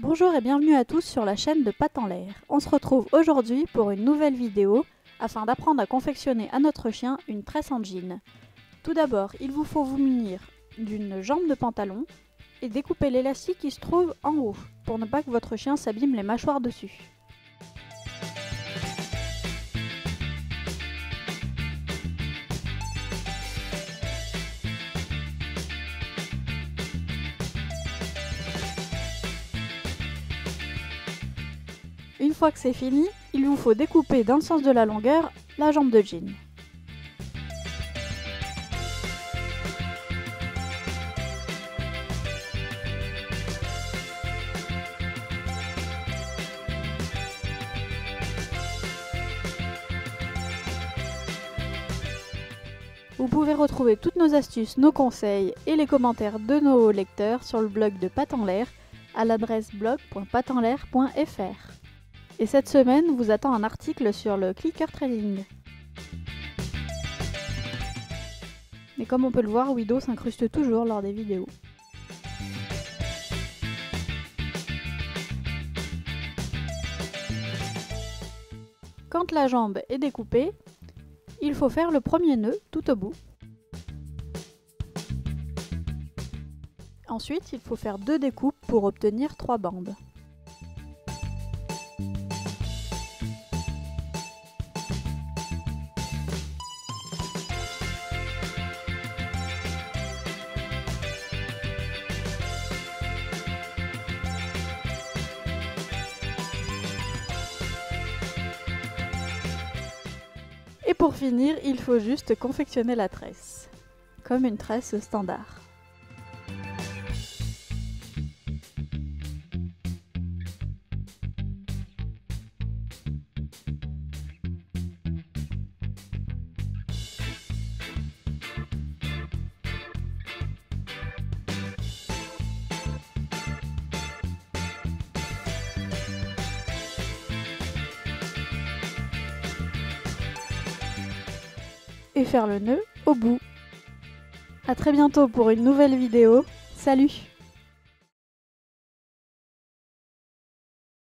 Bonjour et bienvenue à tous sur la chaîne de Pat en l'air. On se retrouve aujourd'hui pour une nouvelle vidéo afin d'apprendre à confectionner à notre chien une tresse en jean. Tout d'abord, il vous faut vous munir d'une jambe de pantalon et découper l'élastique qui se trouve en haut pour ne pas que votre chien s'abîme les mâchoires dessus. Une fois que c'est fini, il vous faut découper dans le sens de la longueur la jambe de jean. Vous pouvez retrouver toutes nos astuces, nos conseils et les commentaires de nos lecteurs sur le blog de Pat en l'air à l'adresse blog.patenlair.fr. Et cette semaine vous attend un article sur le clicker trading. Mais comme on peut le voir, Widow s'incruste toujours lors des vidéos. Quand la jambe est découpée, il faut faire le premier nœud tout au bout. Ensuite, il faut faire deux découpes pour obtenir trois bandes. Pour finir, il faut juste confectionner la tresse, comme une tresse standard. Et faire le nœud au bout. A très bientôt pour une nouvelle vidéo. Salut